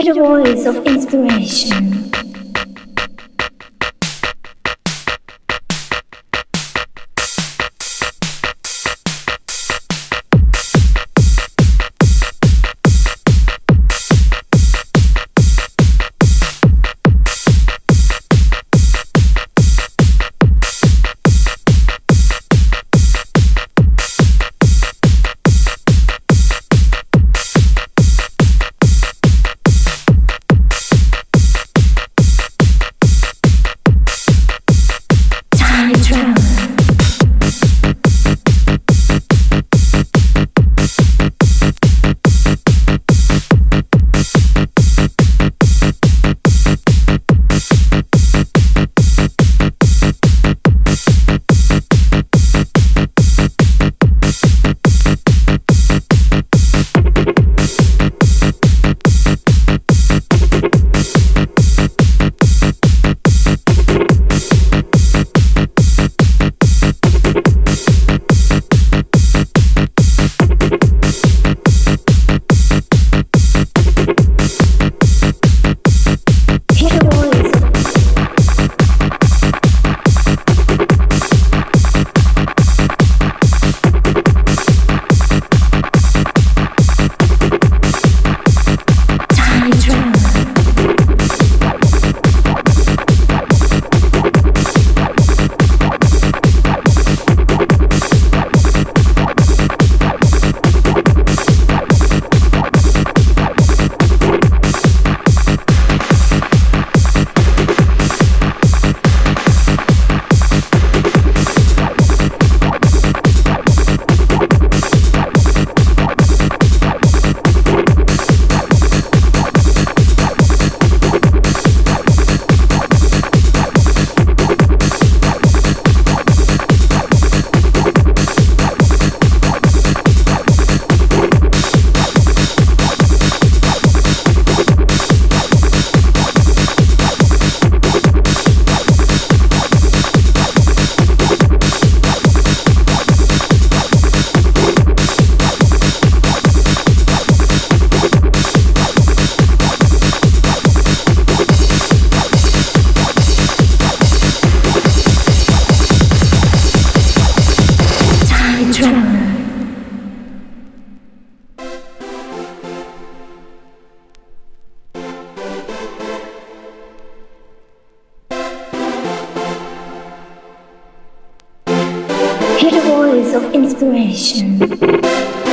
Hear the voice of inspiration. Inspiration.